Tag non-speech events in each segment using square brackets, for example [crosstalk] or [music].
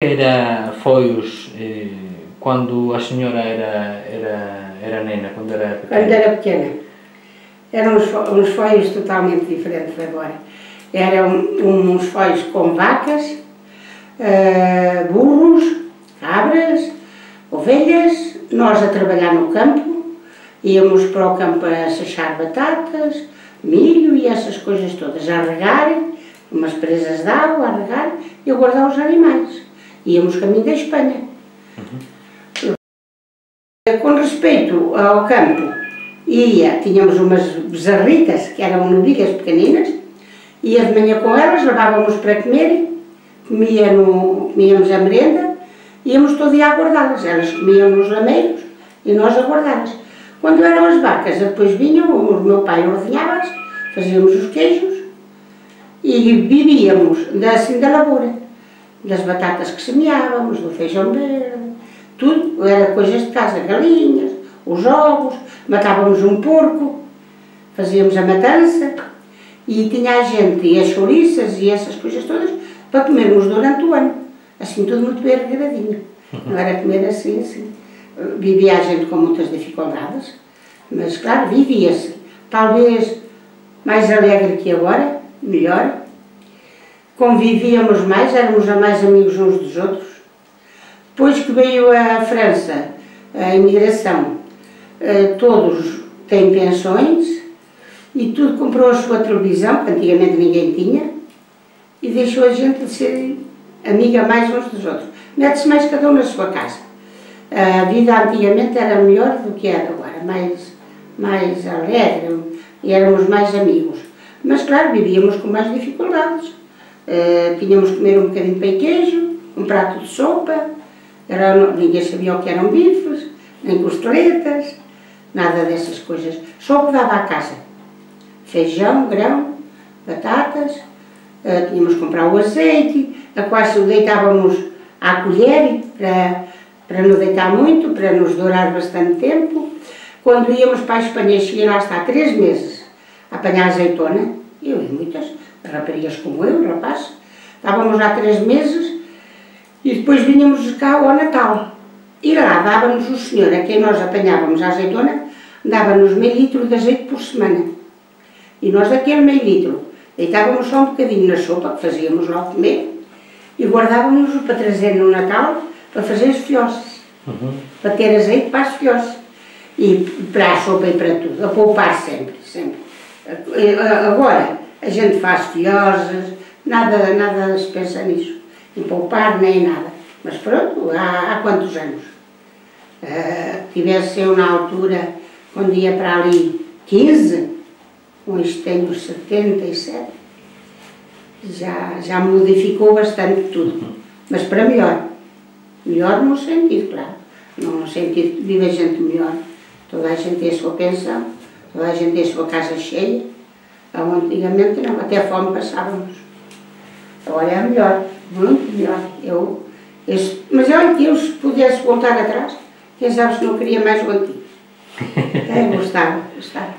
Era Foios eh, quando a senhora era, era, era nena, quando era pequena? Quando era pequena. Eram uns, uns foios totalmente diferentes agora. Eram uns foios com vacas, eh, burros, cabras, ovelhas, nós a trabalhar no campo, íamos para o campo a sachar batatas, milho e essas coisas todas, a regar, umas presas de água, a regar e a guardar os animais. Íamos caminho da Espanha. Com respeito ao campo, ia, tínhamos umas bezarritas, que eram novilhas pequeninas, ia de manhã com elas, levávamos para comer, comia no, comíamos a merenda, íamos todo dia a guardá-las. Elas comiam nos lameiros e nós a guardá-las. Quando eram as vacas, depois vinham, o meu pai ordenhava-as, fazíamos os queijos e vivíamos da, assim da lavoura, das batatas que semeávamos, do feijão verde, tudo, era coisas de casa, galinhas, os ovos, matávamos um porco, fazíamos a matança e tinha a gente e as chouriças e essas coisas todas para comermos durante o ano, assim tudo muito bem regradinho, não era comer assim, assim. Vivia a gente com muitas dificuldades, mas claro, vivia-se, talvez mais alegre que agora, melhor, convivíamos mais, éramos mais amigos uns dos outros. Depois que veio a França, a imigração, eh, todos têm pensões e tudo comprou a sua televisão, que antigamente ninguém tinha, e deixou a gente de ser amiga mais uns dos outros. Mete-se mais cada um na sua casa. A vida antigamente era melhor do que é agora, mais, mais alegre e éramos mais amigos. Mas claro, vivíamos com mais dificuldades. Eh, tínhamos que comer um bocadinho de pão e queijo, um prato de sopa, era, ninguém sabia o que eram bifes, nem costeletas, nada dessas coisas. Só o que dava à casa. Feijão, grão, batatas, eh, tínhamos que comprar o azeite, a quase o deitávamos à colher para, para não deitar muito, para nos durar bastante tempo. Quando íamos para a Espanha, cheguei lá está três meses a apanhar azeitona, eu e muitas raparigas como eu, rapaz, estávamos lá três meses e depois vinhamos cá ao Natal. E lá dava-nos o senhor, a quem nós apanhávamos a azeitona, dava-nos meio litro de azeite por semana. E nós daquele meio litro deitávamos só um bocadinho na sopa, que fazíamos lá comer, e guardávamos para trazer no Natal para fazer as fioses, para ter azeite para as fioses. E para a sopa e para tudo, a poupar sempre, sempre. Agora, a gente faz fioses, nada, nada se pensa nisso, em poupar nem nada. Mas pronto, há, há quantos anos? Uh, tivesse eu na altura, quando ia para ali 15, hoje tenho 77, já, já modificou bastante tudo, mas para melhor. Melhor no sentido, claro, no sentido que vive a gente melhor. Toda a gente tem a sua pensão, toda a gente tem a sua casa cheia. Antigamente não, até fome passávamos. Agora é melhor, muito melhor. Eu, mas eu se pudesse voltar atrás, quem sabe se não queria mais o antigo. [laughs] É, gostava, gostava.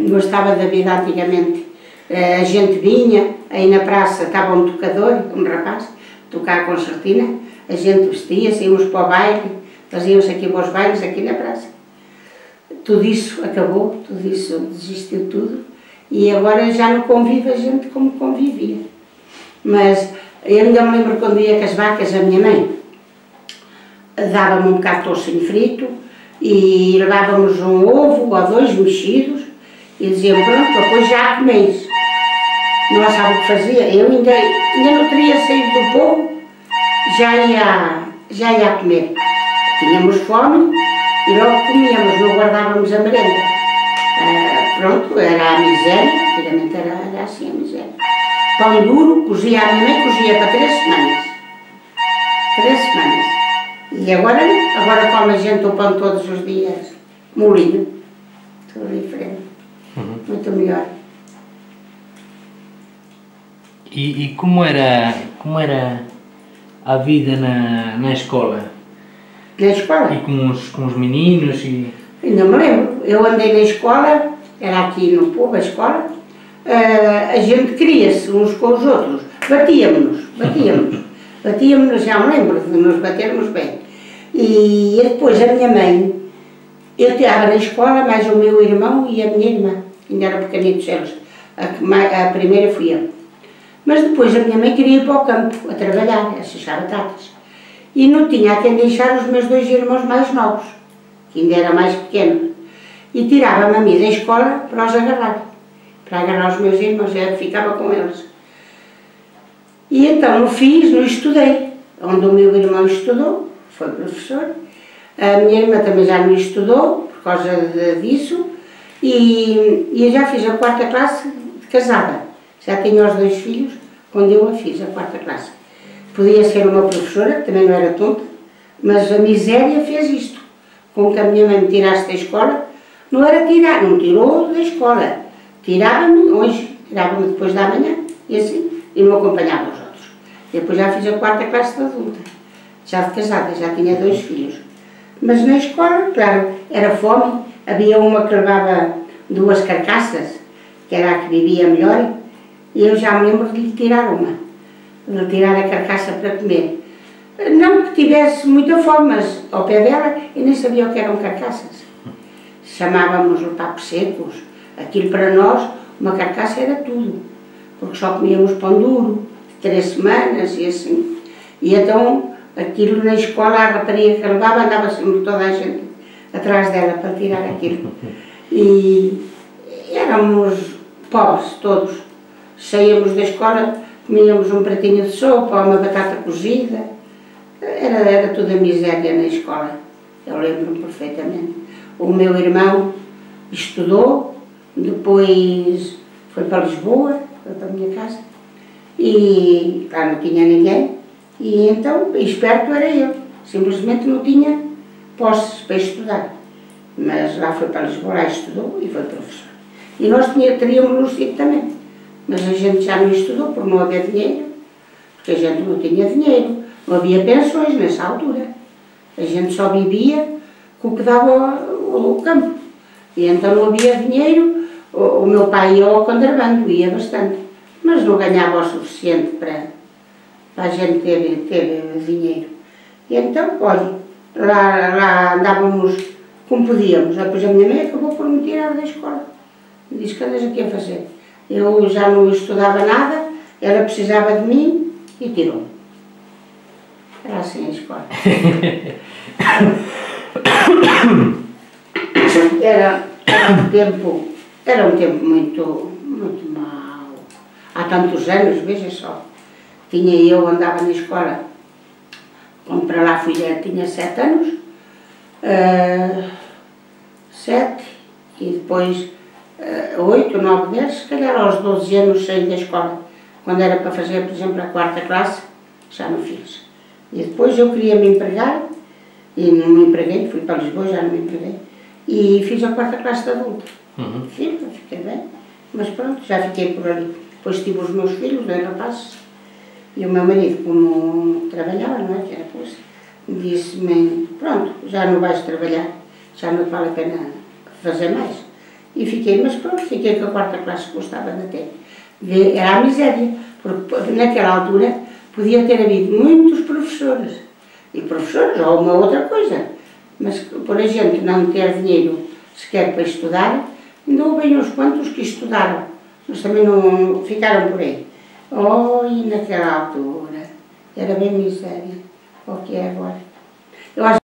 Gostava da vida antigamente. A gente vinha, aí na praça estava um tocador, um rapaz, tocar concertina, a gente vestia-se, íamos para o baile, faziam-se aqui bons bailes aqui na praça. Tudo isso acabou, tudo isso desistiu tudo, e agora já não convive a gente como convivia. Mas eu ainda me lembro quando ia com as vacas, a minha mãe dava-me um bocado de frito, e levávamos um ovo ou dois mexidos e diziam, pronto, depois já comeis. Não sabe o que fazia. Eu ainda, ainda não teria saído do povo, já ia, já ia comer. Tínhamos fome e logo comíamos, não guardávamos a merenda. Pronto, era a miséria, antigamente era, era assim a miséria. Pão duro, cozia a minha mãe, cozia para três semanas. Três semanas. E agora. Agora come a gente o pão todos os dias. Molinho. Tudo diferente. Uhum. Muito melhor. E, e como era como era a vida na, na escola? Na escola? E com os, com os meninos e... Ainda me lembro. Eu andei na escola, era aqui no povo a escola, uh, a gente queria-se uns com os outros. Batíamos-nos, batíamos batíamos, já me lembro de nos batermos bem. E depois a minha mãe, eu estava na escola, mais o meu irmão e a minha irmã, ainda era pequenitos eles. A, a primeira fui eu. Mas depois a minha mãe queria ir para o campo a trabalhar, a chuchar batatas. E não tinha a quem deixar os meus dois irmãos mais novos, que ainda era mais pequeno. E tirava-me a mim da escola para os agarrar, para agarrar os meus irmãos, eu ficava com eles. E então não fiz, não estudei. Onde o meu irmão estudou, foi professor. A minha irmã também já não estudou, por causa disso. E, e eu já fiz a quarta classe de casada. Já tinha os dois filhos quando eu a fiz, a quarta classe. Podia ser uma professora, que também não era tonta, mas a miséria fez isto. Com que a minha mãe me tirasse da escola, não era tirar, não tirou da escola. Tirava-me hoje, tirava-me depois da manhã, e assim, e me acompanhava os outros. Depois já fiz a quarta classe de adulta, já de casada, já tinha dois filhos. Mas na escola, claro, era fome, havia uma que levava duas carcaças, que era a que vivia melhor, e eu já me lembro de lhe tirar uma, de lhe tirar a carcaça para comer. Não que tivesse muita fome, mas ao pé dela eu nem sabia o que eram carcaças. Chamávamos-lhe papos secos. Aquilo para nós, uma carcaça era tudo, porque só comíamos pão duro, três semanas e assim. E então, aquilo na escola, a rapariga que levava, andava sempre toda a gente atrás dela para tirar aquilo. E éramos pobres todos saíamos da escola, comíamos um pratinho de sopa, uma batata cozida, era, era toda miséria na escola, eu lembro-me perfeitamente. O meu irmão estudou, depois foi para Lisboa, para a minha casa, e lá não tinha ninguém, e então, esperto era eu, simplesmente não tinha posses para estudar. Mas lá foi para Lisboa, lá estudou e foi professor. E nós tinha, teríamos sítio também. Mas a gente já não estudou por não haver dinheiro, porque a gente não tinha dinheiro, não havia pensões nessa altura. A gente só vivia com o que dava o, campo. E então não havia dinheiro, o, o meu pai ia ao contrabando, ia bastante, mas não ganhava o suficiente para, para a gente ter, ter dinheiro. E então, olha, lá, lá andávamos como podíamos. Depois a minha mãe acabou por me tirar da escola. Disse que andas aqui a fazer. Eu já não estudava nada, ela precisava de mim e tirou. Era assim a escola. Era, um tempo, era um tempo muito, muito mau. Há tantos anos, veja só. Tinha eu, andava na escola, quando para lá fui, tinha sete anos, uh, sete, e depois uh, 8, 9, 10, se calhar aos 12 anos saí da escola. Quando era para fazer, por exemplo, a quarta classe, já não fiz. E depois eu queria me empregar, e não me empreguei, fui para Lisboa, já não me empreguei, e fiz a quarta classe de adulto. Uhum. Fiz, fiquei bem, mas pronto, já fiquei por ali. Depois tive os meus filhos, dois rapazes, e o meu marido, como trabalhava, não é, que era polícia, disse-me, pronto, já não vais trabalhar, já não vale a pena fazer mais. E fiquei, mas pronto, fiquei com a quarta classe que gostava de ter. Era a miséria, porque naquela altura podia ter havido muitos professores, e professores ou uma outra coisa, mas por a gente não ter dinheiro sequer para estudar, ainda houve uns quantos que estudaram, mas também não ficaram por aí. Oh, e naquela altura era bem miséria, o que é agora. Eu acho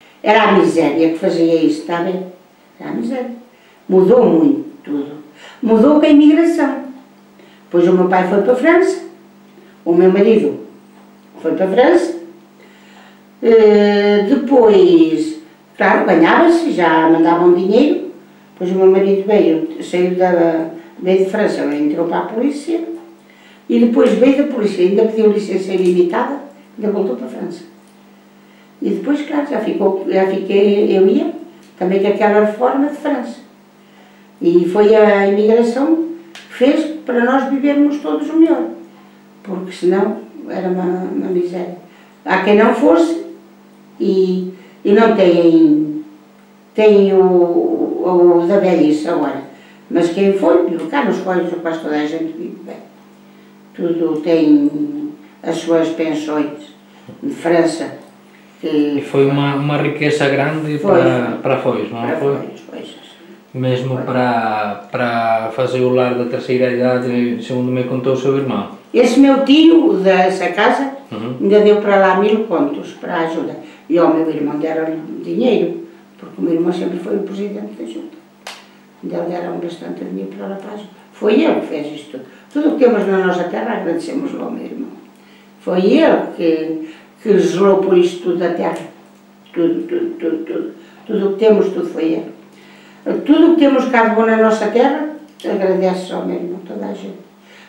que era a miséria que fazia isso, está bem? Era a miséria. Mudou muito tudo. Mudou com a imigração. Pois o meu pai foi para a França, o meu marido foi para a França, uh, depois, claro, ganhava-se, já mandavam dinheiro, depois o meu marido veio, saiu da, veio de França, entrou para a polícia, e depois veio da polícia, ainda pediu licença ilimitada, ainda voltou para a França. E depois, claro, já, ficou, já fiquei, eu ia, também com aquela reforma de França. E foi a imigração que fez para nós vivermos todos o melhor, porque senão era uma, uma miséria. Há quem não fosse e, e não tem, tem o, o da velhice agora. Mas quem foi, cá nos colégios quase toda a gente vive bem. Tudo tem as suas pensões de França. E Que foi uma, uma riqueza grande Foi. para, para Foz, não para foi? Foz, pois. Mesmo para, para fazer o lar da terceira idade, segundo me contou o seu irmão. Esse meu tio dessa casa Uhum. ainda deu para lá mil contos para a ajuda. E ao meu irmão deram-lhe dinheiro, porque o meu irmão sempre foi o presidente da junta. Ainda deram bastante dinheiro para a ajuda. Foi ele que fez isto tudo. Tudo o que temos na nossa terra agradecemos ao meu irmão. Foi ele que, que zelou por isto tudo da terra. Tudo, tudo, tudo, tudo. Tudo o que temos, tudo foi ele. Tudo o que temos cá de bom na nossa terra, agradece ao meu irmão, toda a gente.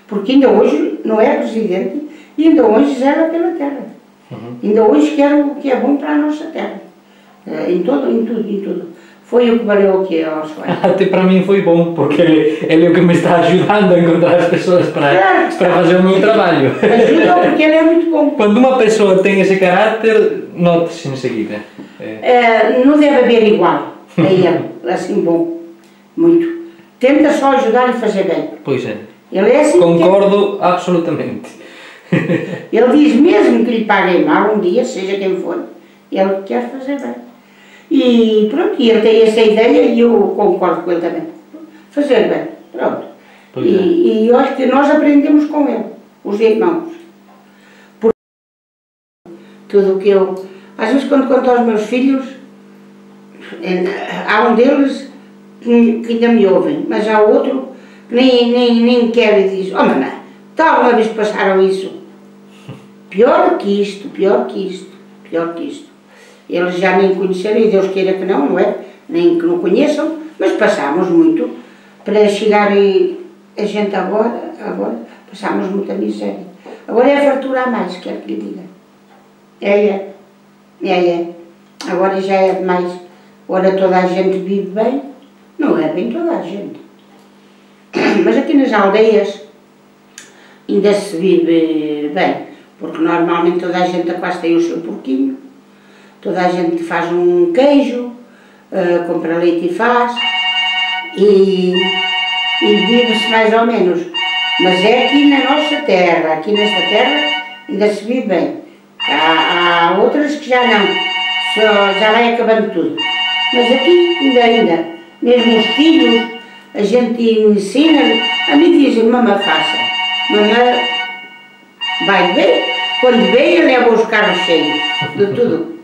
Porque ainda hoje não é presidente e ainda hoje zela pela terra. Uhum. Ainda hoje quer o que é bom para a nossa terra. Eh, Em, todo, em tudo, em tudo. Foi o que valeu aqui aos [laughs] pais. Até para mim foi bom, porque ele, ele é o que me está ajudando a encontrar as pessoas para, Claro que para fazer o meu trabalho. Ajuda porque ele é muito bom. [laughs] Quando uma pessoa tem esse caráter, nota-se em seguida. É. Eh, não deve haver igual [laughs] a ele, assim bom. Muito. Tenta só ajudar e fazer bem. Pois é, Ele é assim que concordo absolutamente. [laughs] Ele diz mesmo que lhe paguem mal um dia, seja quem for, ele quer fazer bem. E pronto, e ele tem essa ideia e eu concordo com ele também. Fazer bem, pronto. Pois é. E, e eu acho que nós aprendemos com ele, os irmãos. Porque tudo o que eu. Às vezes quando conto aos meus filhos, eh, há um deles que ainda me ouvem, mas há outro que nem, nem, nem quer e diz, oh mamãe, tá alguma vez passaram isso? Pior que isto, pior que isto, pior que isto. Eles já nem conheceram, e Deus queira que não, não é? Nem que não conheçam, mas passámos muito para chegar a gente agora, agora, passámos muita miséria. Agora é a fartura a mais, quero que lhe diga. É, é, é, é. Agora já é demais. Agora toda a gente vive bem, não é bem toda a gente. Mas aqui nas aldeias ainda se vive bem, porque normalmente toda a gente quase tem o seu porquinho, toda a gente faz um queijo, eh, compra leite e faz, e, e vive-se mais ou menos. Mas é aqui na nossa terra, aqui nesta terra ainda se vive bem. Há, há outras que já não, só, já vai acabando tudo. Mas aqui ainda, ainda, mesmo os filhos, a gente ensina, a mim dizem, mamãe faça, mamãe vai ver, quando vem leva os carros cheios, de tudo,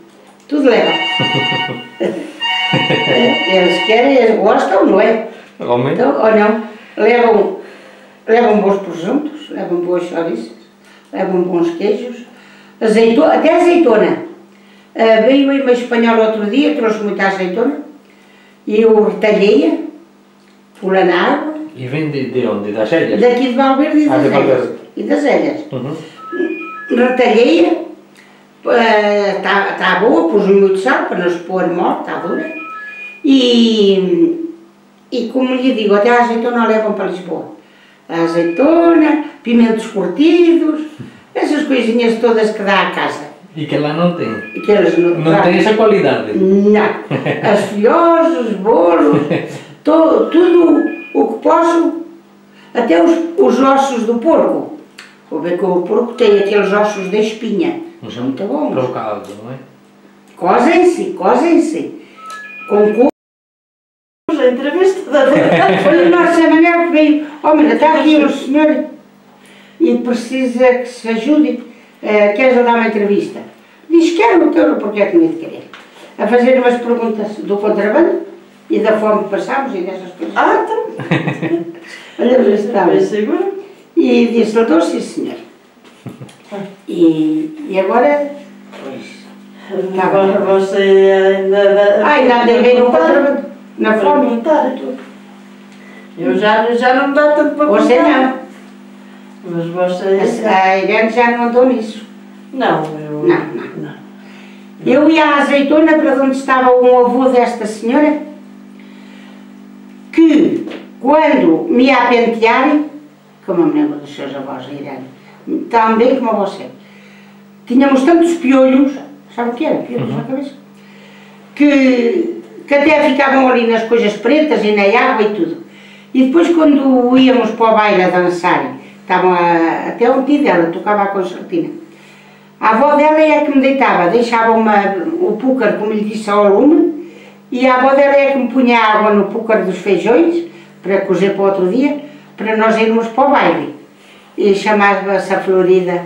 tudo leva. [laughs] Eles querem, eles gostam, não é? Homem, Então, ou não, levam, levam bons presuntos, levam boas chouriças, levam bons queijos, azeitona, até azeitona. Ah, veio aí uma espanhola outro dia, trouxe muita azeitona, e eu retalhei-a, pula na água, e vem de, de onde? Das ilhas? daqui de Valverde e Ah, de Valverde. E das Ilhas. Uhum. Retalhei-a, está tá boa, pus muito sal para não se pôr morta, está dura. E, e como lhe digo, até a azeitona levam para Lisboa. A azeitona, pimentos curtidos, essas coisinhas todas que dá à casa. E que lá não tem. E que eles não, Não tem essa qualidade. Não. As filhoses, os bolos, to- tudo o que posso, até os, os ossos do porco. Vou ver que o porco tem aqueles ossos de espinha, são muito bons. Trocado, não é? Cozem-se, cozem-se. Com co- A entrevista da o nosso Manuel que veio. Oh, mas está aqui o senhor e precisa que se ajude. Uh, queres dar uma entrevista? Diz, quero, quero, porque é que me de querer. A fazer umas perguntas do contrabando e da fome que passamos e dessas coisas. Ah, então. [laughs] Olha, já estava. E disse-lhe, dou sim, senhor. [laughs] E, e agora, Tá Agora você ainda. ah, ainda andei no contrabando, na fome. Eu já, já não dá tanto para Você contar. não. Mas você. A, a Irene já não andou nisso. Não, eu. Não, não. Eu ia à azeitona para onde estava um avô desta senhora, que quando me ia como eu me lembro dos seus avós da Irene, tão bem como você, tínhamos tantos piolhos, sabe o que era? Piolhos na cabeça? Que, que até ficavam ali nas coisas pretas e na água e tudo. E depois quando íamos para o baile a dançar, estavam a, até o tio dela, tocava a concertina. A avó dela é que me deitava, deixava uma, o púcar, como lhe disse, ao lume, e a avó dela é que me punha água no púcar dos feijões, para cozer para o outro dia, para nós irmos para o baile. E chamava-se a Florida,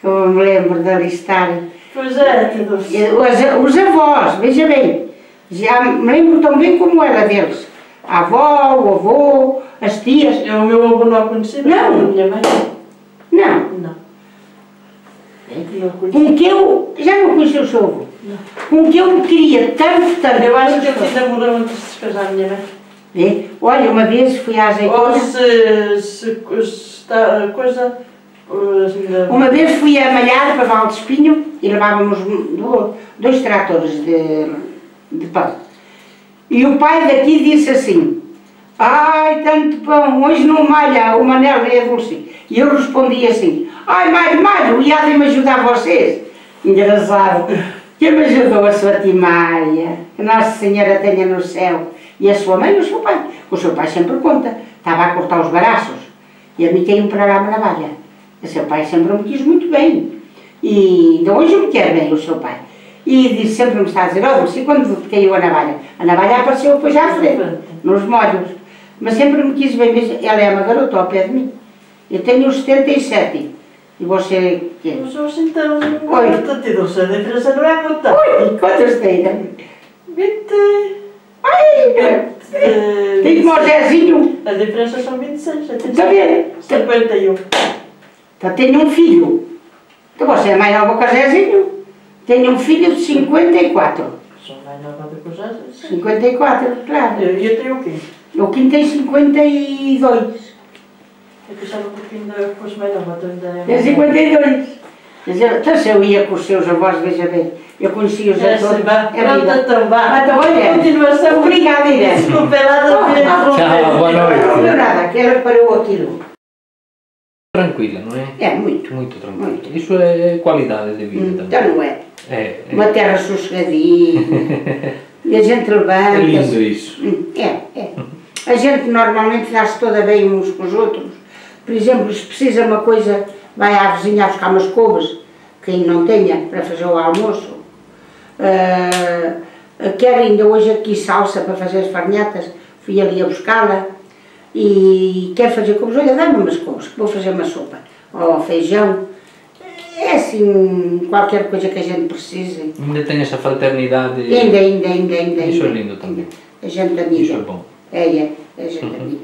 que eu me lembro de ali estar. Pois é. Os, os avós, veja bem, já me lembro tão bem como era deles. A avó, o avô, as tias. Eu, o meu avô não a conhecia, Não. a minha mãe. Não, Não. É com que eu, já não conheci o seu avô, com que eu me queria tanto, tanto. Eu acho que eu fiz namoro antes de se casar a minha mãe. É? Olha, uma vez fui à Ou azeitona, se, se, se está a coisa. uma vez fui a malhar para Val de Espinho e levávamos do- dois tratores de, de pão. E o pai daqui disse assim, ai, tanto pão, hoje não malha o Manel e a Dulce. E eu respondi assim, ai, malho, malho, e há de me ajudar vocês. Engraçado. Quem me ajudou a sua Timaia, que Nossa Senhora tenha no céu, e a sua mãe e o seu pai. O seu pai sempre conta, estava a cortar os baraços, e a mim caiu para lá na navalha. O seu pai sempre me quis muito bem, e ainda hoje me quer bem, o seu pai. E disse, sempre me está a dizer, ó, oh, quando caiu a navalha? A navalha apareceu depois à frente, nos molhos. Mas sempre me quis bem, mas ela é uma garota ao pé de mim. Eu tenho os 77. E você, quê? Mas hoje então. Oi. Oi. Te dou-se a diferença, não é muita. Oi, quantos tem? né? 20. Ai, tem como o Zezinho. A diferença são 26. Está a ver? 51. Então, tenho um filho. Então você é mais nova que o Zezinho. Tenho um filho de 54. Sou mais nova do que os outros. 54, claro. Eu, eu tenho o quê? O Quinto tem 52. Eu pensava que ainda fosse mais nova, tu ainda Tem 52. Quer dizer, Então se eu ia com os seus avós, veja bem, eu conhecia os É, avós. vá. É Pronto, então vá. Então, olha. Continuação. Obrigada, Irene. Desculpe lá da Ah, Tchau, boa Não noite. deu nada, que ela parou aquilo. Tranquila, não é? É, muito. Muito tranquila. Muito. Isso é qualidade de vida também. Então não é. É, é, Uma terra sossegadinha. [laughs] e a gente levanta. é lindo isso. Hum, É, é. A gente normalmente dá-se toda bem uns com os outros. Por exemplo, se precisa uma coisa, vai à vizinha a buscar umas couves, quem não tenha, para fazer o almoço. Ah, quero ainda hoje aqui salsa para fazer as farinhatas, fui ali a buscá-la e quero fazer couves. Olha, dá-me umas couves, que vou fazer uma sopa. Ou feijão. É assim, qualquer coisa que a gente precise. Ainda tem essa fraternidade. Ainda, ainda, ainda, ainda. Isso é lindo também. A gente Isso é amiga. bom. É, é, a gente amiga. [laughs]